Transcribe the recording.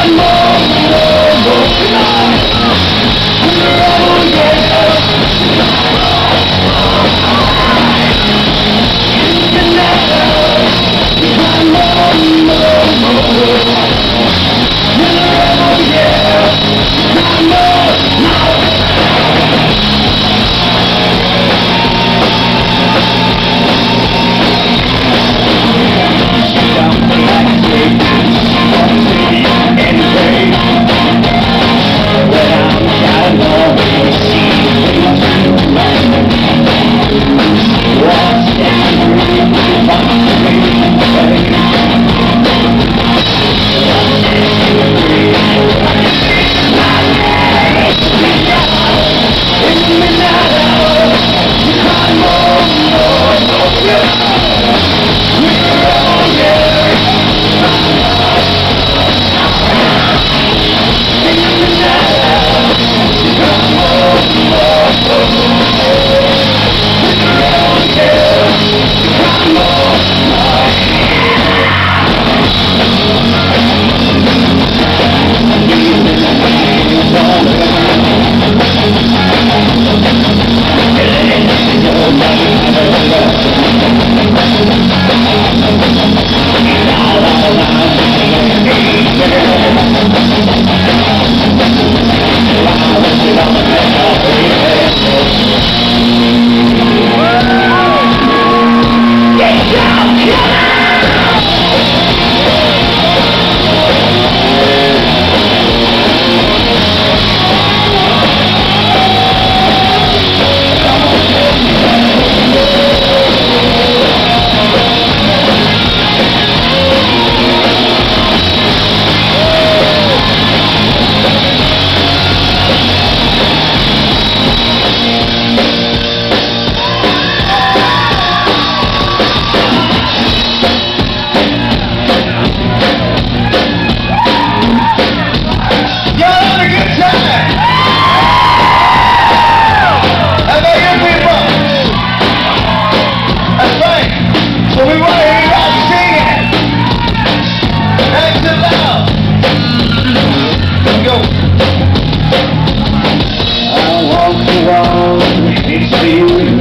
one more.